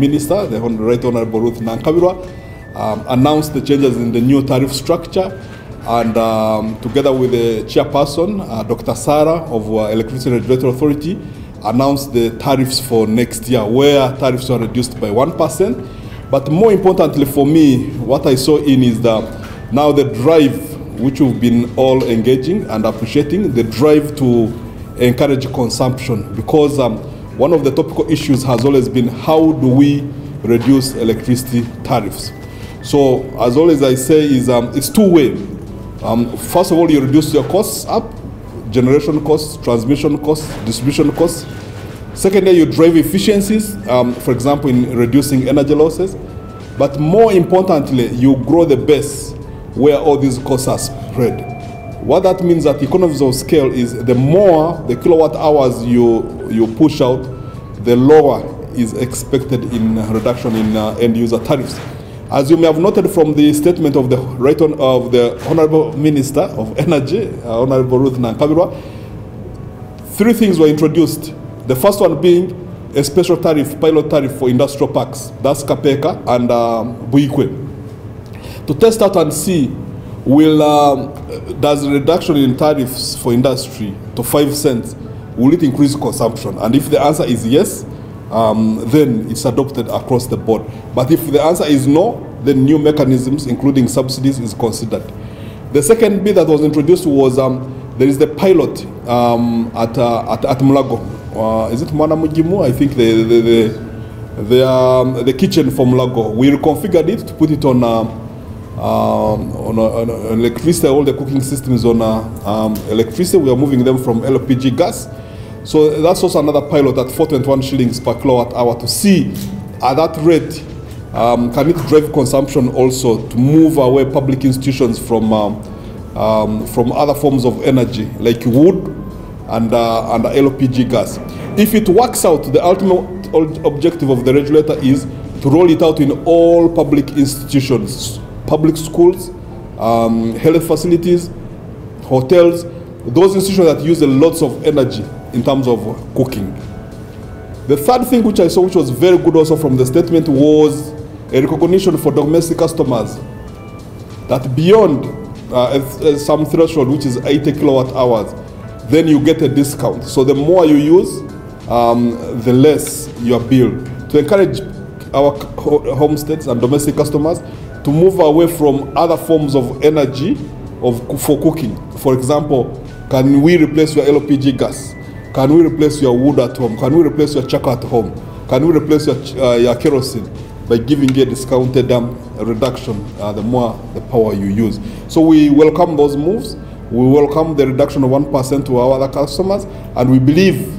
Minister, the Right Honorable Ruth Nankabirwa, um, announced the changes in the new tariff structure and um, together with the chairperson, uh, Dr. Sarah of uh, Electricity Regulatory Authority, announced the tariffs for next year, where tariffs were reduced by 1%. But more importantly for me, what I saw in is that now the drive, which we've been all engaging and appreciating, the drive to encourage consumption, because um, one of the topical issues has always been how do we reduce electricity tariffs. So, as always I say, is um, it's two way. Um, first of all, you reduce your costs up, generation costs, transmission costs, distribution costs. Secondly, you drive efficiencies, um, for example, in reducing energy losses. But more importantly, you grow the base where all these costs are spread. What that means that economies of scale is the more the kilowatt hours you, you push out, the lower is expected in reduction in uh, end user tariffs. As you may have noted from the statement of the right on, of the Honorable Minister of Energy, uh, Honorable Ruth Nankabirwa, three things were introduced. The first one being a special tariff, pilot tariff for industrial parks. That's Kapeeka and um, Buikwe. To test out and see, will um, does reduction in tariffs for industry to five cents will it increase consumption? And if the answer is yes, um, then it's adopted across the board. But if the answer is no, then new mechanisms, including subsidies, is considered. The second bit that was introduced was um, there is the pilot um, at, uh, at, at Mulago. Uh, is it Mwanamugimu? I think the, the, the, the, um, the kitchen for Mulago. We reconfigured it to put it on, um, um, on, uh, on, on electricity, all the cooking systems on uh, um, electricity. We are moving them from LPG gas. So that's also another pilot at 421 shillings per kilowatt hour to see at that rate um, can it drive consumption also to move away public institutions from um, um, from other forms of energy like wood and uh, and LPG gas. If it works out, the ultimate objective of the regulator is to roll it out in all public institutions, public schools, um, health facilities, hotels, those institutions that use a lots of energy in terms of cooking. The third thing which I saw, which was very good also from the statement, was a recognition for domestic customers that beyond uh, some threshold, which is 80 kilowatt hours, then you get a discount. So the more you use, um, the less your bill. To encourage our homesteads and domestic customers to move away from other forms of energy of, for cooking. For example, can we replace your LPG gas? Can we replace your wood at home? Can we replace your charcoal at home? Can we replace your, uh, your kerosene by giving you a discounted um, reduction uh, the more the power you use? So we welcome those moves. We welcome the reduction of 1% to our other customers, and we believe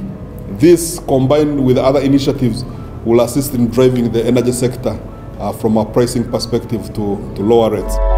this combined with other initiatives will assist in driving the energy sector Uh, from a pricing perspective to, to lower rates.